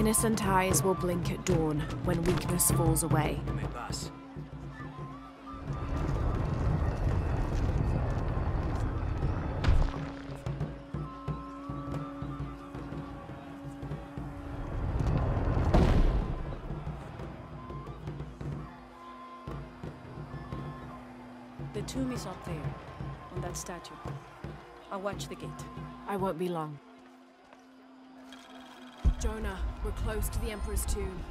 Innocent eyes will blink at dawn when weakness falls away. The tomb is up there, on that statue. I'll watch the gate. I won't be long. Jonah, we're close to the Emperor's tomb.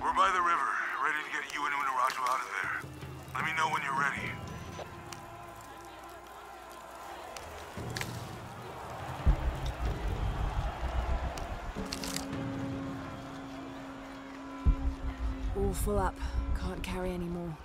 We're by the river, ready to get you and Unuratu out of there. Let me know when you're ready. All full up. Can't carry any more.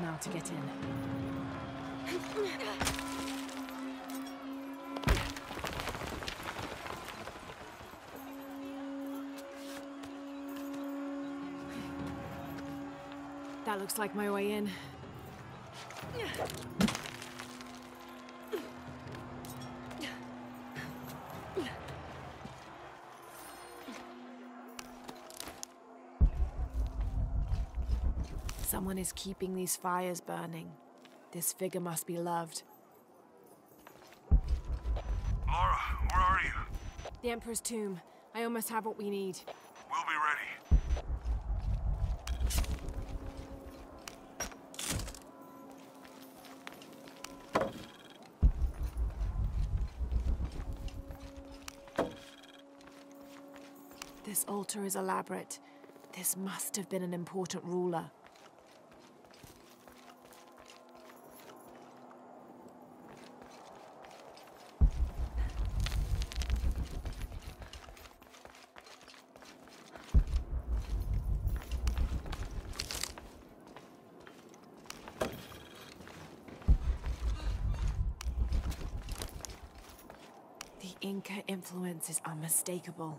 Now to get in. That looks like my way in. Someone is keeping these fires burning. This figure must be loved. Lara, where are you? The Emperor's tomb. I almost have what we need. We'll be ready. This altar is elaborate. This must have been an important ruler. The Inca influence is unmistakable.